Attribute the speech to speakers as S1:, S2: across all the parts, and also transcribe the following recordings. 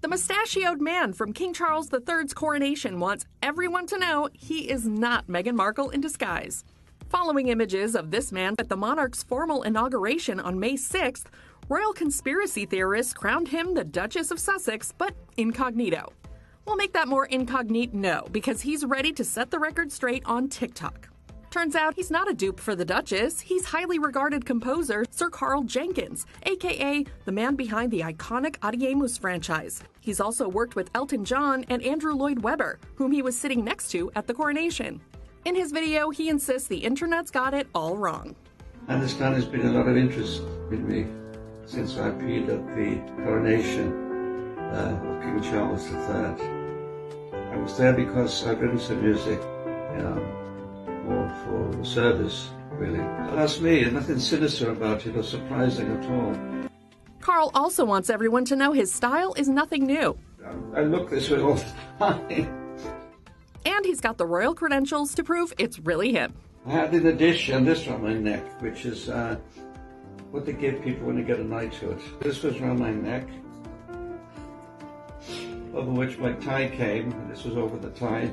S1: The mustachioed man from King Charles III's coronation wants everyone to know he is not Meghan Markle in disguise. Following images of this man at the monarch's formal inauguration on May 6th, royal conspiracy theorists crowned him the Duchess of Sussex, but incognito. We'll make that more incognito no, because he's ready to set the record straight on TikTok. Turns out he's not a dupe for the Duchess. He's highly regarded composer Sir Karl Jenkins, aka the man behind the iconic Adiemus franchise. He's also worked with Elton John and Andrew Lloyd Webber, whom he was sitting next to at the coronation. In his video, he insists the internet's got it all wrong.
S2: I understand there's been a lot of interest in me since I appeared at the coronation uh, of King Charles III. I was there because I've written some music, you know, the service, really. But that's me, and nothing sinister about it or surprising at all.
S1: Karl also wants everyone to know his style is nothing new.
S2: I look this way all the time.
S1: And he's got the royal credentials to prove it's really him.
S2: I had in addition this around my neck, which is uh, what they give people when they get a knighthood. This was around my neck, over which my tie came. This was over the tie.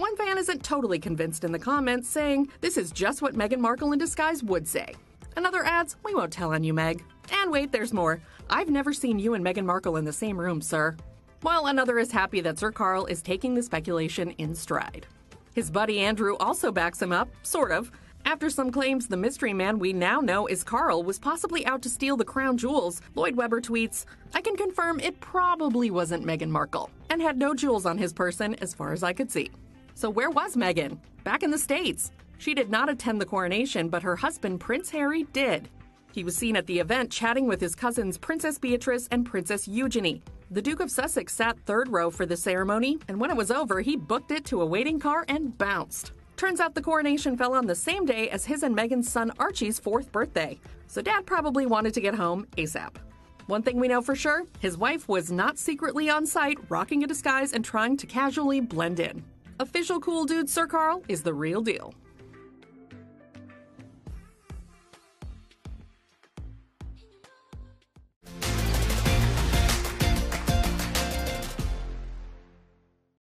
S1: One fan isn't totally convinced in the comments, saying this is just what Meghan Markle in disguise would say. Another adds, We won't tell on you, Meg. And wait, there's more. I've never seen you and Meghan Markle in the same room, sir. While another is happy that Sir Karl is taking the speculation in stride. His buddy Andrew also backs him up, sort of. After some claims the mystery man we now know is Karl was possibly out to steal the crown jewels, Lloyd Webber tweets, I can confirm it probably wasn't Meghan Markle, and had no jewels on his person as far as I could see. So where was Meghan? Back in the States. She did not attend the coronation, but her husband, Prince Harry, did. He was seen at the event chatting with his cousins Princess Beatrice and Princess Eugenie. The Duke of Sussex sat third row for the ceremony, and when it was over, he booked it to a waiting car and bounced. Turns out the coronation fell on the same day as his and Meghan's son Archie's fourth birthday, so dad probably wanted to get home ASAP. One thing we know for sure his wife was not secretly on site, rocking a disguise and trying to casually blend in. Official cool dude Sir Karl is the real deal.